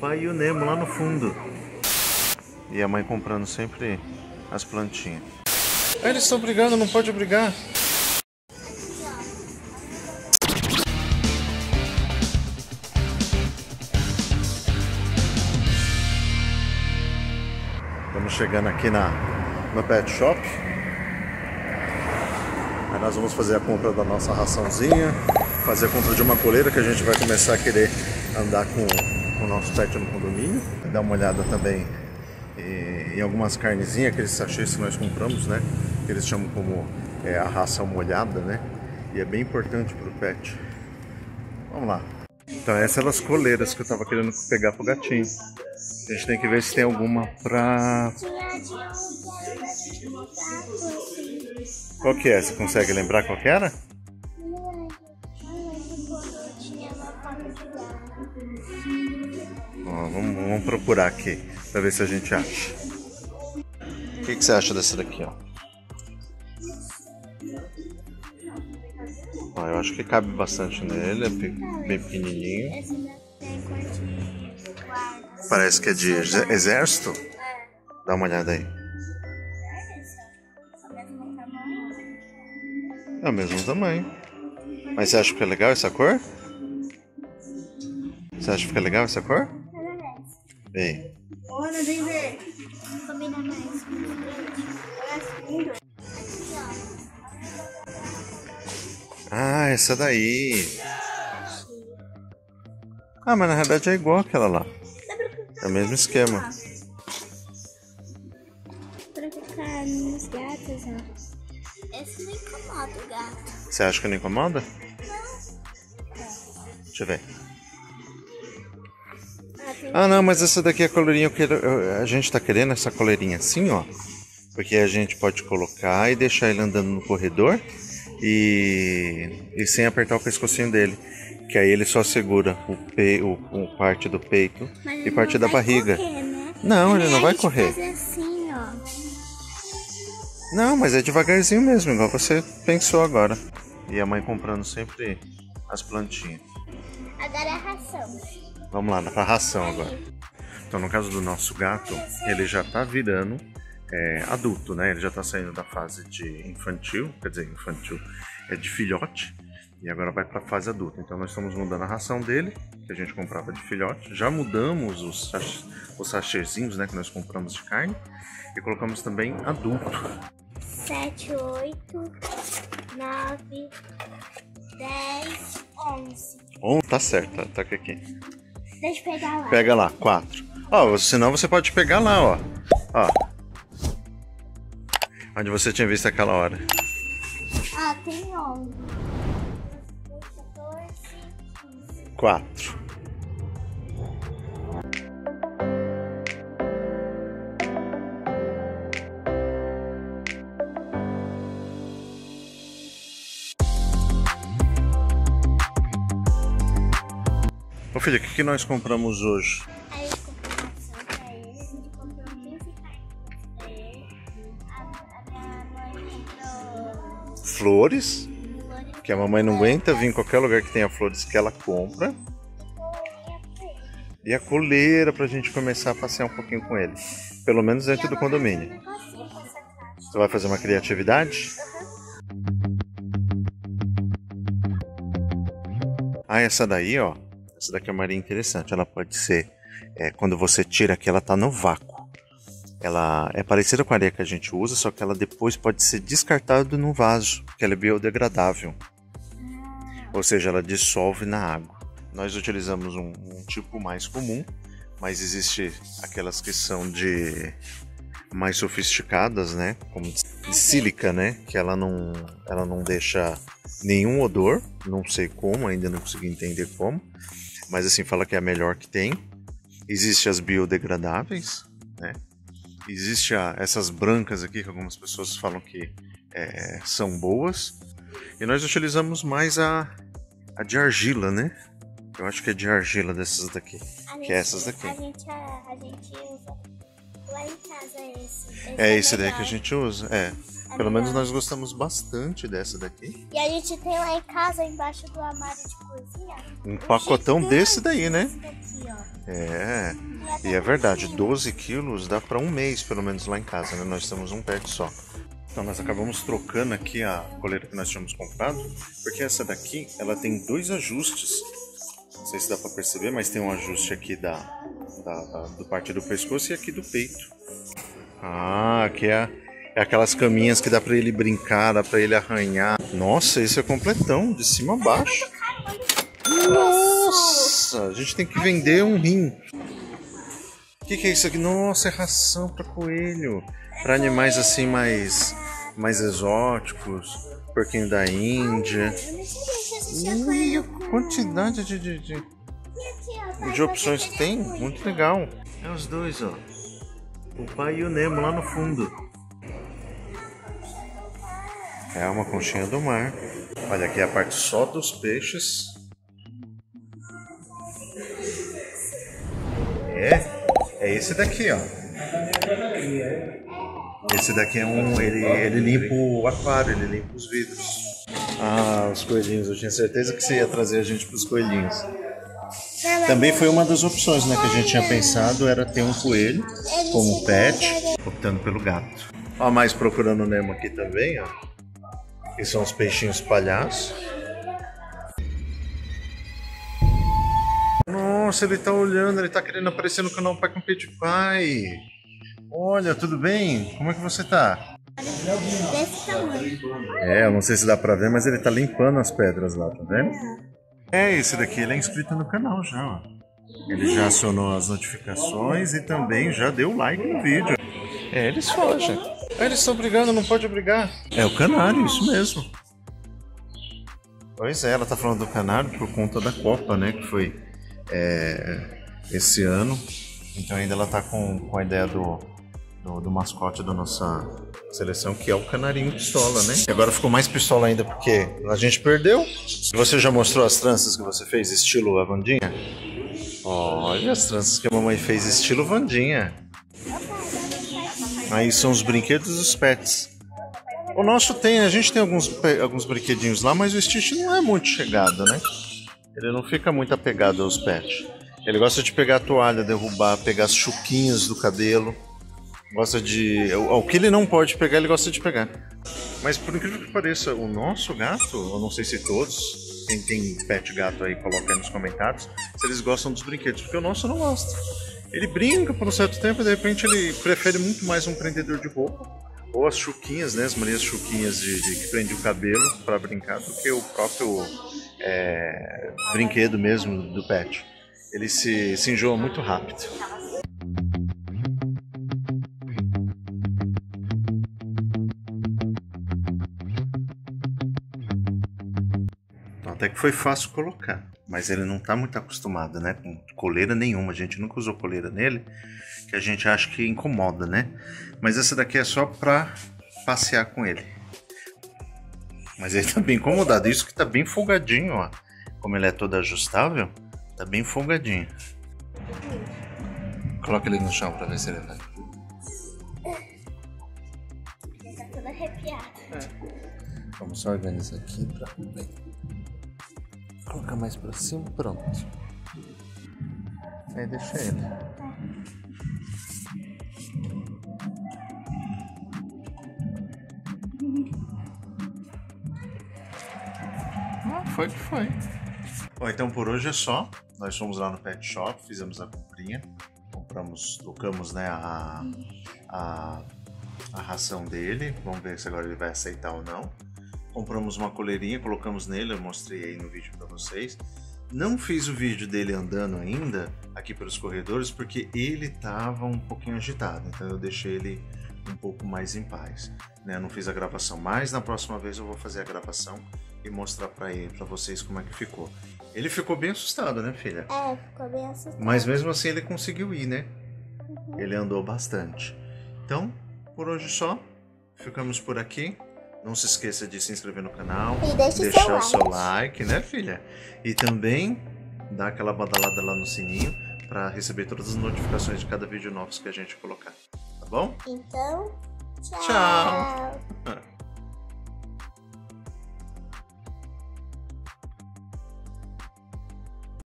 pai e o Nemo lá no fundo. E a mãe comprando sempre as plantinhas. Ah, eles estão brigando, não pode brigar. Estamos chegando aqui na, no pet shop. Aí nós vamos fazer a compra da nossa raçãozinha, fazer a compra de uma coleira que a gente vai começar a querer andar com, nosso pet no condomínio. Dar uma olhada também em algumas carnezinhas, aqueles sachês que nós compramos, né? Que eles chamam como é, a raça molhada, né? E é bem importante para o pet. Vamos lá. Então essas são as coleiras que eu tava querendo pegar pro gatinho. A gente tem que ver se tem alguma pra... Qual que é? Você consegue lembrar qual que era? Ó, vamos, vamos procurar aqui pra ver se a gente acha. O que, que você acha dessa daqui, ó? ó? Eu acho que cabe bastante nele, é bem pequenininho. Parece que é de exército. Dá uma olhada aí. É o mesmo tamanho. Mas você acha que fica legal essa cor? Você acha que fica legal essa cor? Bem. Olha, vem ver. Combina mais Ah, essa daí. Ah, mas na realidade é igual aquela lá. É o mesmo esquema. Pra ficar nos gatos, ó. Esse não incomoda o gato. Você acha que não incomoda? Deixa eu ver. Ah, não, mas essa daqui é a coleirinha que a gente tá querendo, essa coleirinha assim, ó. Porque a gente pode colocar e deixar ele andando no corredor e, e sem apertar o pescocinho dele. Que aí ele só segura o, pe, o, o parte do peito Mas e parte da barriga. Correr, né? Não, É ele não vai gente correr. Assim. Não, mas é devagarzinho mesmo, igual você pensou agora. E a mãe comprando sempre as plantinhas. Agora é a ração. Vamos lá, pra ração agora. Então, no caso do nosso gato, ele já tá virando é, adulto, né? Ele já tá saindo da fase de infantil, quer dizer, infantil é de filhote, e agora vai pra fase adulta. Então, nós estamos mudando a ração dele, que a gente comprava de filhote. Já mudamos os, sach os sachêzinhos, né, que nós compramos de carne, e colocamos também adulto. 7, 8, 9, 10, 11. Oh, tá certo, tá, tá aqui. Deixa eu pegar lá. Pega lá, quatro. Ó, senão você pode pegar lá, ó. Ó. Onde você tinha visto aquela hora. Ah, tem 11. 14, 15. Quatro. Ô filha, o que, que nós compramos hoje? Aí eu comprei ração pra ele. A gente comprou 15 carnes pra ele. A, a minha mãe comprou Flores, que a mamãe não aguenta vir em qualquer lugar que tenha flores que ela compra. e a coleira pra gente começar a passear um pouquinho com ele. Pelo menos dentro do condomínio. Você vai fazer uma criatividade? Ah, essa daí, ó. Essa daqui é uma areia interessante. Ela pode ser. é, quando você tira aqui, ela tá no vácuo. Ela é parecida com a areia que a gente usa, só que ela depois pode ser descartada num vaso, que ela é biodegradável. Ou seja, ela dissolve na água. Nós utilizamos um, um tipo mais comum, mas existe aquelas que são de mais sofisticadas, né? Como de sílica, né? Que ela não, ela não deixa nenhum odor. Não sei como, ainda não consegui entender como. Mas assim, fala que é a melhor que tem. Existem as biodegradáveis, né? Existe a- essas brancas aqui, que algumas pessoas falam que é, são boas. E nós utilizamos mais a, a de argila, né? Eu acho que é de argila dessas daqui. Que é essas daqui. A gente, a, a gente usa Lá em casa é esse. esse É esse daí que a gente usa. É. É Pelo menos nós gostamos bastante dessa daqui. E a gente tem lá em casa, embaixo do armário de cozinha. Um pacotão desse daí, né? desse daqui. É. E E é verdade, pequeno. 12 quilos dá para um mês, pelo menos lá em casa, né? Nós temos um pet só. Então nós acabamos trocando aqui a coleira que nós tínhamos comprado, porque essa daqui, ela tem dois ajustes. Não sei se dá para perceber, mas tem um ajuste aqui da, da, da- do parte do pescoço e aqui do peito. Ah, aqui é, é aquelas caminhas que dá para ele brincar, dá para ele arranhar. Nossa, esse é completão, de cima a baixo. Nossa, a gente tem que vender um rim. O que, que é isso aqui? Nossa, é ração para coelho. Para animais assim mais, mais exóticos. Porquinho da Índia. Ui, coelho a quantidade de, de, de, de opções que tem. Muito legal. É os dois, ó. O pai e o Nemo lá no fundo. É uma conchinha do mar. Olha aqui a parte só dos peixes. É, é esse daqui, ó. Esse daqui é um. Ele, ele limpa o aquário, ele limpa os vidros. Ah, os coelhinhos. Eu tinha certeza que você ia trazer a gente para os coelhinhos. Também foi uma das opções né, que a gente tinha pensado, era ter um coelho como pet, optando pelo gato. Ó, mais procurando o Nemo aqui também, ó. Que são os peixinhos palhaços. Nossa, ele tá olhando, ele tá querendo aparecer no canal Pai com Pai. Olha, tudo bem? Como é que você tá? Desse tamanho. É, eu não sei se dá pra ver, mas ele tá limpando as pedras lá, tá vendo? É, esse daqui ele é inscrito no canal já, ó. Ele já acionou as notificações e também já deu like no vídeo. É, eles fogem. Eles estão brigando, não pode brigar. É o canário, isso mesmo. Pois é, ela tá falando do canário por conta da Copa, né? Que foi é, esse ano. Então ainda ela tá com, com a ideia do, do, do mascote da nossa seleção, que é o canarinho pistola, né? E agora ficou mais pistola ainda porque a gente perdeu. Você já mostrou as tranças que você fez estilo a Vandinha? Olha as tranças que a mamãe fez estilo Vandinha. Aí são os brinquedos dos pets. O nosso tem, a gente tem alguns, alguns brinquedinhos lá, mas o Stitch não é muito chegado, né? Ele não fica muito apegado aos pets. Ele gosta de pegar a toalha, derrubar, pegar as chuquinhas do cabelo. Gosta de. O que ele não pode pegar, ele gosta de pegar. Mas por incrível que pareça, o nosso gato, eu não sei se todos, quem tem pet gato aí, coloca aí nos comentários, se eles gostam dos brinquedos, porque o nosso não gosta. Ele brinca por um certo tempo e de repente ele prefere muito mais um prendedor de roupa, ou as chuquinhas, né, as manias chuquinhas de, de que prende o cabelo para brincar, do que o próprio é, brinquedo mesmo do pet. Ele se, se enjoa muito rápido. Até que foi fácil colocar, mas ele não tá muito acostumado, né? Com coleira nenhuma, a gente nunca usou coleira nele, que a gente acha que incomoda, né? Mas essa daqui é só pra passear com ele. Mas ele tá bem incomodado, isso que tá bem folgadinho, ó. Como ele é todo ajustável, tá bem folgadinho. Coloca ele no chão pra ver se ele vai. Ele tá todo arrepiado. Vamos só organizar aqui pra. Colocar mais pra cima, pronto. Aí deixa ele. Ah, foi que foi. Bom, então por hoje é só. Nós fomos lá no pet shop, fizemos a comprinha, compramos, trocamos né, a, a, a ração dele. Vamos ver se agora ele vai aceitar ou não. Compramos uma coleirinha, colocamos nele, eu mostrei aí no vídeo para vocês. Não fiz o vídeo dele andando ainda aqui pelos corredores porque ele estava um pouquinho agitado, então eu deixei ele um pouco mais em paz. Né? Eu não fiz a gravação, mas na próxima vez eu vou fazer a gravação e mostrar para ele, para vocês como é que ficou. Ele ficou bem assustado, né, filha? É, ficou bem assustado. Mas mesmo assim ele conseguiu ir, né? Ele andou bastante. Então, por hoje só. Ficamos por aqui. Não se esqueça de se inscrever no canal, E deixe deixar seu o seu like. like, né, filha? E também dar aquela badalada lá no sininho para receber todas as notificações de cada vídeo novo que a gente colocar. bom? Então, tchau. Tchau.